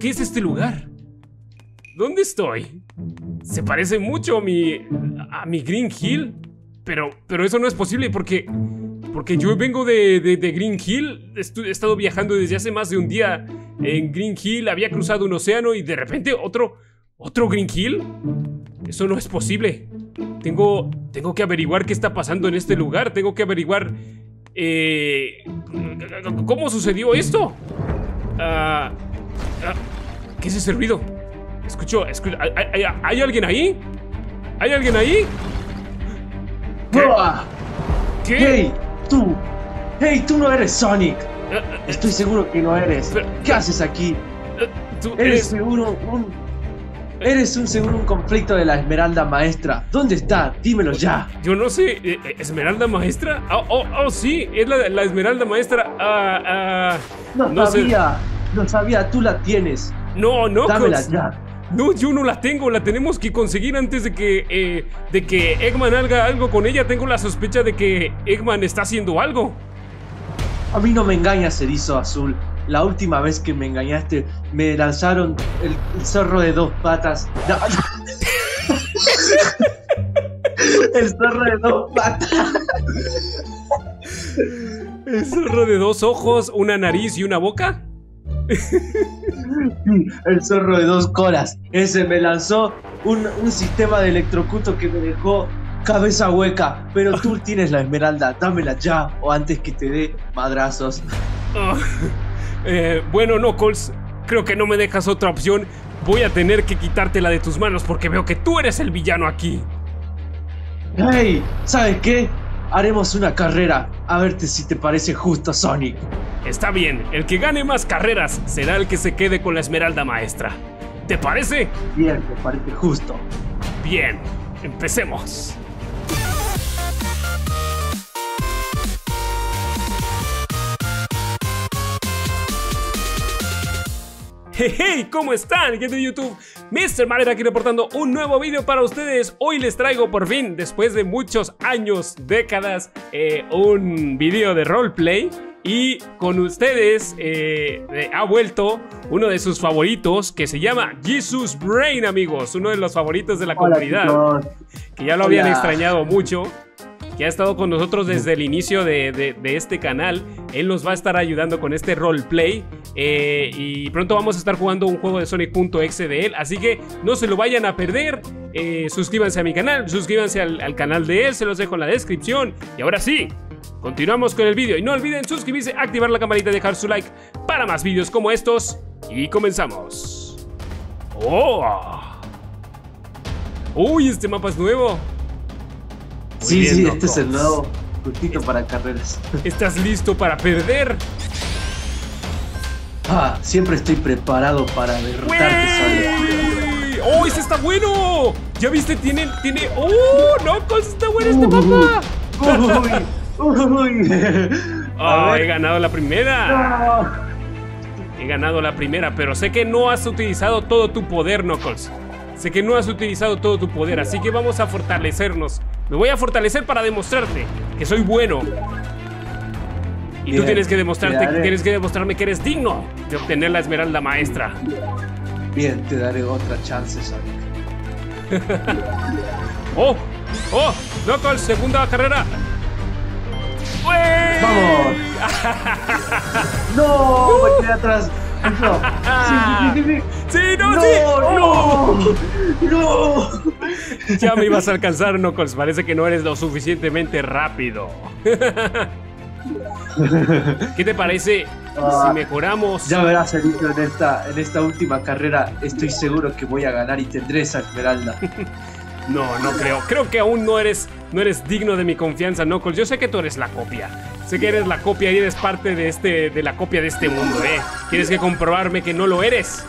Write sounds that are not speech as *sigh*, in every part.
¿Qué es este lugar? ¿Dónde estoy? Se parece mucho a mi, a mi Green Hill, pero, pero eso no es posible porque, porque yo vengo de, de, Green Hill, he estado viajando desde hace más de un día en Green Hill, había cruzado un océano y de repente otro, otro Green Hill. Eso no es posible. Tengo, tengo que averiguar qué está pasando en este lugar, tengo que averiguar eh, ¿Cómo sucedió esto? Ah, ¿Qué es ese ruido? Escucho, escucho ¿hay, alguien ahí? ¿Hay alguien ahí? ¿Qué? ¡Hey! ¡Tú! ¡Hey! ¡Tú no eres Sonic! Ah, Estoy seguro que no eres. ¿Qué haces aquí? ¿Tú eres seguro un Eres un seguro un conflicto de la Esmeralda Maestra. ¿Dónde está? Dímelo ya. Yo no sé. Eh, eh, ¿Esmeralda Maestra? Oh, oh, oh, sí, es la, Esmeralda Maestra. Ah, ah, no, sabía. No sabía, tú la tienes. No, no. Dámela ya. No, yo no la tengo, la tenemos que conseguir antes de que, eh, de que Eggman haga algo con ella. Tengo la sospecha de que Eggman está haciendo algo. A mí no me engañas, Erizo Azul la última vez que me engañaste, me lanzaron el, zorro de dos patas. *laughs* el zorro de dos patas. *laughs* ¿El zorro de dos ojos, una nariz y una boca? *laughs* el zorro de dos colas. Ese me lanzó un, sistema de electrocuto que me dejó cabeza hueca. Pero tú *laughs* tienes la esmeralda, dámela ya o antes que te dé madrazos. Oh. Eh, bueno, Knuckles, creo que no me dejas otra opción. Voy a tener que quitártela de tus manos porque veo que tú eres el villano aquí. ¡Hey! ¿Sabes qué? Haremos una carrera, a verte si te parece justo, Sonic. Está bien, el que gane más carreras será el que se quede con la esmeralda maestra. ¿Te parece? Bien, me parece justo. Bien, empecemos. Hey, ¿cómo están, gente de YouTube? Mr. Mario aquí reportando un nuevo vídeo para ustedes. Hoy les traigo por fin, después de muchos años, décadas, eh, un vídeo de roleplay. Y con ustedes eh, ha vuelto uno de sus favoritos que se llama Jesus Brain, amigos. Uno de los favoritos de la comunidad. Que ya lo habían extrañado mucho que ha estado con nosotros desde el inicio de, este canal. Él nos va a estar ayudando con este roleplay. Eh, y pronto vamos a estar jugando un juego de Sonic.exe de él. Así que no se lo vayan a perder. Eh, suscríbanse a mi canal, suscríbanse al, canal de él, se los dejo en la descripción. Y ahora sí, continuamos con el vídeo. Y no olviden suscribirse, activar la campanita y dejar su like para más vídeos como estos. Y comenzamos. ¡Oh! ¡Uy, este mapa es nuevo! sí, sí, este es el nuevo justito para carreras. ¿Estás listo para perder? Ah, siempre estoy preparado para derrotarte. ¡Oh, ese está bueno! ¿Ya viste? Tiene, tiene... ¡Oh, no! está bueno este mapa! ¡Uy! Oh, he ganado la primera. He ganado la primera, pero sé que no has utilizado todo tu poder, Knuckles. Sé que no has utilizado todo tu poder, así que vamos a fortalecernos. Me voy a fortalecer para demostrarte que soy bueno. Y tú tienes que demostrarte, tienes que demostrarme que eres digno de obtener la esmeralda maestra. Bien, te daré otra chance, Sonic. *laughs* ¡Oh! ¡Oh! ¡Knuckles! ¡Segunda carrera! ¡Vamos! *laughs* ¡No! Me quedé atrás. No. Sí, sí, sí, no, sí. No, no, Ya me ibas a alcanzar, Knuckles. Parece que no eres lo suficientemente rápido. *laughs* ¿Qué te parece si ah, mejoramos? Ya verás, Elito, en esta, en esta última carrera estoy seguro que voy a ganar y tendré esa esmeralda. *laughs* No, no creo. Creo que aún no eres, no eres digno de mi confianza, Knuckles. Yo sé que tú eres la copia. Sé que eres la copia y eres parte de, este, de la copia de este mundo, ¿eh? ¿Quieres que comprobarme que no lo eres?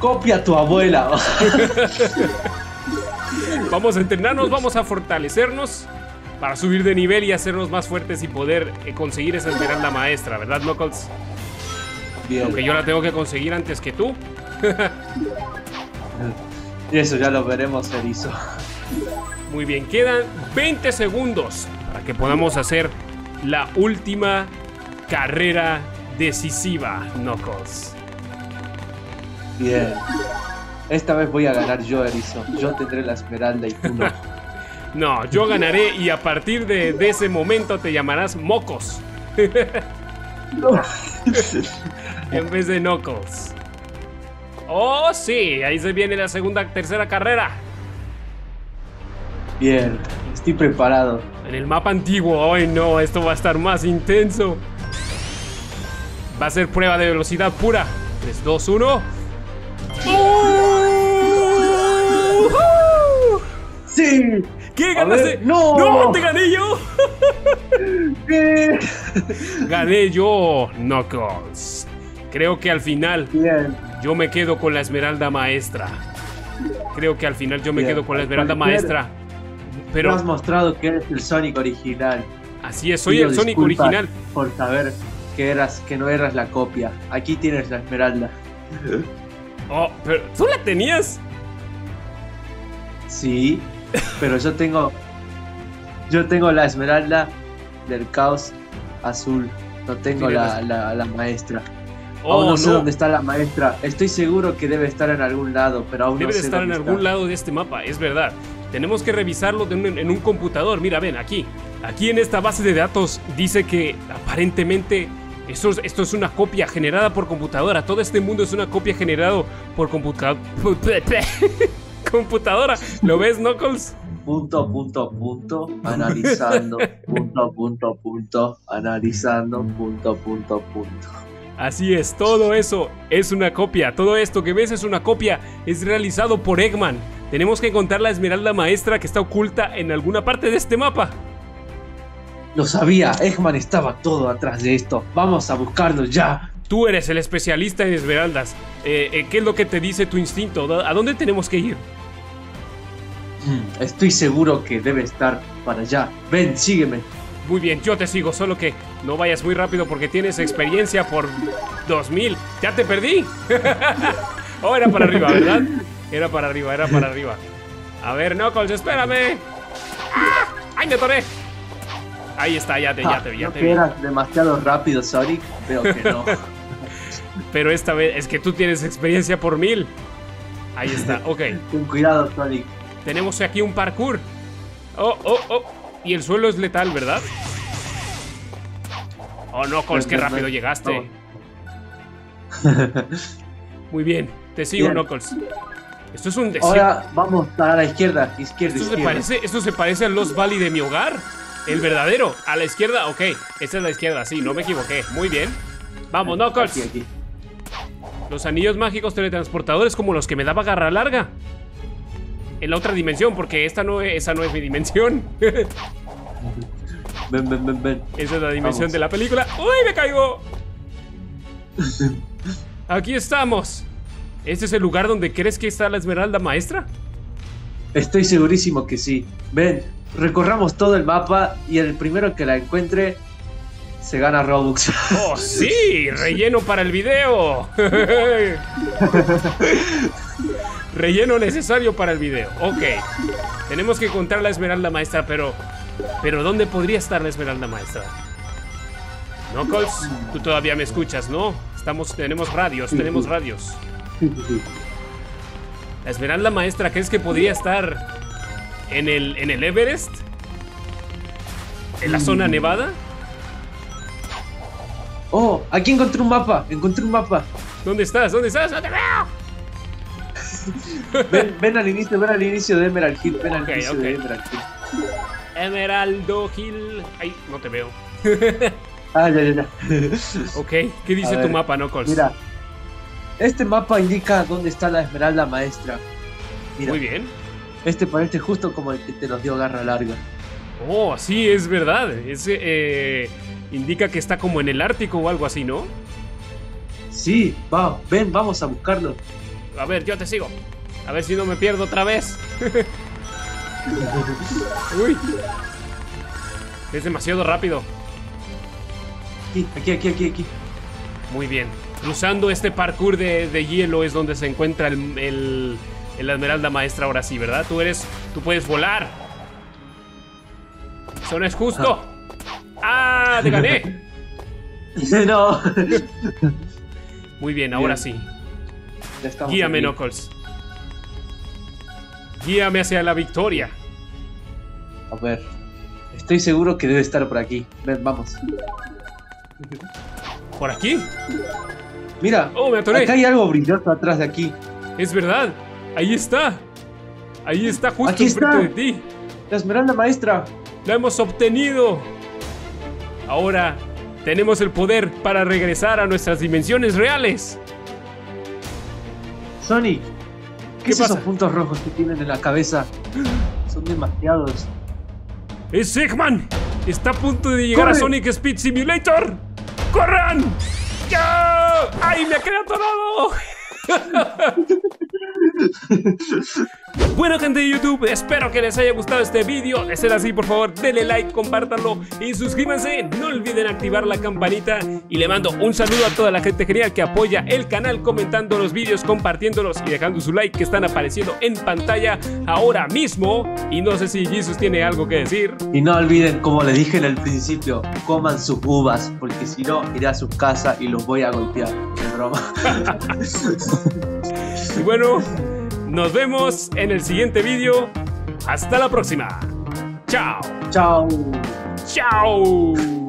Copia a tu abuela. *laughs* vamos a entrenarnos, vamos a fortalecernos para subir de nivel y hacernos más fuertes y poder eh, conseguir esa esmeralda maestra, ¿verdad, Knuckles? Bien. Aunque yo la tengo que conseguir antes que tú. y *laughs* eso ya lo veremos, Erizo. *laughs* Muy bien, quedan 20 segundos para que podamos hacer la última carrera decisiva, Knuckles. Bien. Esta vez voy a ganar yo, Erizo. Yo tendré la esmeralda y tú no. *laughs* no, yo ganaré y a partir de, ese momento te llamarás Mocos. *laughs* en vez de Knuckles. Oh, sí, ahí se viene la segunda, tercera carrera. Bien, estoy preparado. En el mapa antiguo, ay no, esto va a estar más intenso. Va a ser prueba de velocidad pura. 3, 2, 1. ¡Sí! ¿Qué ganaste? ¡No! ¡No! ¡Te gané yo! *laughs* Gané yo, Knuckles. Creo que al final Bien. yo me quedo con la Esmeralda Maestra. Creo que al final yo me quedo con la Esmeralda Maestra. Pero has mostrado que eres el Sonic original. Así es, soy el Sonic original. Por saber que eras, que no eras la copia. Aquí tienes la Esmeralda. *laughs* Oh, pero ¿tú la tenías? Sí, pero yo tengo. Yo tengo la Esmeralda del caos azul. No tengo la, la, maestra. Oh, no sé dónde está la maestra. Estoy seguro que debe estar en algún lado, pero aún debe no sé estar en algún lado de este mapa, es verdad. Tenemos que revisarlo en un computador. Mira, ven, aquí. Aquí en esta base de datos dice que aparentemente esto es, esto es una copia generada por computadora. Todo este mundo es una copia generada por computadora. *laughs* computadora. ¿Lo ves, Knuckles? Punto, punto, punto, analizando. punto, punto, punto, analizando. Punto, punto, punto. Así es, todo eso es una copia. Todo esto que ves es una copia. Es realizado por Eggman. Tenemos que encontrar la esmeralda maestra que está oculta en alguna parte de este mapa. Lo sabía, Eggman estaba todo atrás de esto. Vamos a buscarlo ya. Tú eres el especialista en esmeraldas. Eh, eh, ¿Qué es lo que te dice tu instinto? ¿A dónde tenemos que ir? Mm, estoy seguro que debe estar para allá. Ven, sígueme. Muy bien, yo te sigo, solo que no vayas muy rápido porque tienes experiencia por 2000. ¡Ya te perdí! *laughs* oh, era para arriba, ¿verdad? Era para arriba, era para arriba. A ver, Knuckles, espérame. ¡Ah! ¡Ay, me atoré! Ahí está, ya te, ya te, ya ¿no te eras demasiado rápido, Sonic? Veo que no. *laughs* Pero esta vez es que tú tienes experiencia por mil. Ahí está, ok. Ten cuidado, Sonic. Tenemos aquí un parkour. Oh, oh, oh. Y el suelo es letal, ¿verdad? Oh, no, Knuckles, qué rápido llegaste. *laughs* Muy bien, te sigo, Knuckles. Esto es un desierto. Ahora vamos para la izquierda, izquierda, esto izquierda. Se parece, esto se parece a Los Valley de mi hogar. El verdadero. A la izquierda, ok. Esta es la izquierda, sí, no me equivoqué. Muy bien. Vamos, Knuckles. Aquí, aquí. Los anillos mágicos teletransportadores como los que me daba garra larga. En la otra dimensión, porque esta no es, esa no es mi dimensión. *laughs* ven, ven, ven, ven. Esa es la dimensión de la película. ¡Uy, me caigo! *laughs* Aquí estamos. ¿Este es el lugar donde crees que está la Esmeralda Maestra? Estoy segurísimo que sí. Ven, recorramos todo el mapa y el primero que la encuentre se gana Robux. *laughs* ¡Oh, sí! ¡Relleno para el video! *laughs* Relleno necesario para el video. Ok. Tenemos que encontrar la Esmeralda Maestra, pero... ¿Pero dónde podría estar la Esmeralda Maestra? Knuckles, tú todavía me escuchas, ¿no? Estamos, tenemos radios, tenemos radios. La Esmeralda Maestra, ¿crees que podría estar en el, en el Everest? ¿En la zona nevada? Oh, aquí encontré un mapa, encontré un mapa. ¿Dónde estás? ¿Dónde estás? ¡No te veo! ven, al inicio, ven al inicio de Emerald Hill, ven al inicio de Emerald Hill. Emeraldo Hill. Ay, no te veo. ah, ya, ya, ya. ok, ¿qué dice tu mapa, Knuckles? Mira, este mapa indica dónde está la Esmeralda Maestra. Mira, Muy bien. Este parece justo como el que te los dio garra larga. Oh, sí, es verdad. Ese eh, indica que está como en el Ártico o algo así, ¿no? Sí, va, ven, vamos a buscarlo. A ver, yo te sigo. A ver si no me pierdo otra vez. *laughs* Uy. Es demasiado rápido. Aquí, aquí, aquí, aquí, aquí. Muy bien. Cruzando este parkour de, hielo es donde se encuentra el, el, la Esmeralda Maestra ahora sí, ¿verdad? Tú eres... Tú puedes volar. Eso no es justo. ¡Ah! ¡Te gané! *laughs* no. Muy bien, ahora sí. Guíame, Knuckles. Guíame hacia la victoria. A ver. Estoy seguro que debe estar por aquí. Ven, vamos. ¿Por aquí? Mira, oh, me atoré. acá hay algo brilloso atrás de aquí. Es verdad. Ahí está. Ahí está justo aquí está. de ti. La esmeralda maestra. La hemos obtenido. Ahora tenemos el poder para regresar a nuestras dimensiones reales. Sonic, ¿qué, es esos puntos rojos que tienen en la cabeza? Son demasiados. ¡Es Eggman! Está a punto de llegar a Sonic Speed Simulator. ¡Corran! ¡Ya! ¡Ay, me ha quedado atorado! *laughs* *laughs* Bueno gente de YouTube, espero que les haya gustado este vídeo De ser así, por favor, denle like, compártanlo y suscríbanse. No olviden activar la campanita Y le mando un saludo a toda la gente genial que apoya el canal Comentando los vídeos, compartiéndolos y dejando su like Que están apareciendo en pantalla ahora mismo. Y no sé si Jesus tiene algo que decir. Y no olviden, como le dije en el principio Coman sus uvas, porque si no iré a su casa y los voy a golpear. Es broma *laughs* Y bueno, nos vemos en el siguiente vídeo. Hasta la próxima. Chao. Chao. Chao.